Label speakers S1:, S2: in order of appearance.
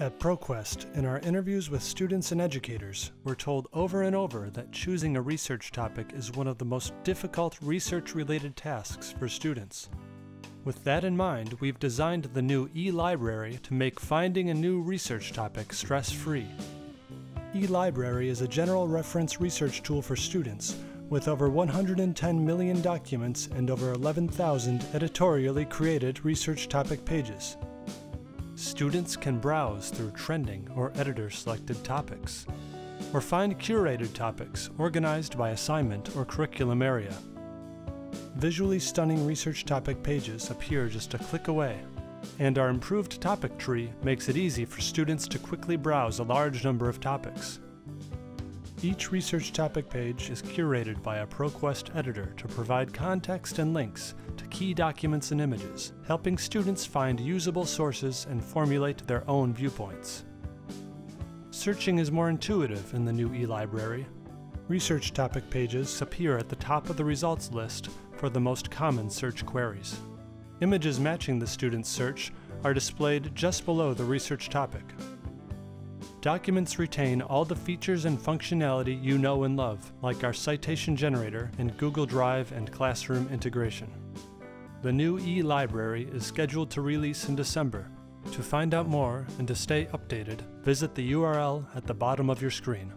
S1: At ProQuest, in our interviews with students and educators, we're told over and over that choosing a research topic is one of the most difficult research related tasks for students. With that in mind, we've designed the new eLibrary to make finding a new research topic stress free. eLibrary is a general reference research tool for students with over 110 million documents and over 11,000 editorially created research topic pages. Students can browse through trending or editor selected topics, or find curated topics organized by assignment or curriculum area. Visually stunning research topic pages appear just a click away, and our improved topic tree makes it easy for students to quickly browse a large number of topics. Each research topic page is curated by a ProQuest editor to provide context and links to key documents and images, helping students find usable sources and formulate their own viewpoints. Searching is more intuitive in the new eLibrary. Research topic pages appear at the top of the results list for the most common search queries. Images matching the student's search are displayed just below the research topic. Documents retain all the features and functionality you know and love, like our citation generator and Google Drive and Classroom integration. The new eLibrary is scheduled to release in December. To find out more and to stay updated, visit the URL at the bottom of your screen.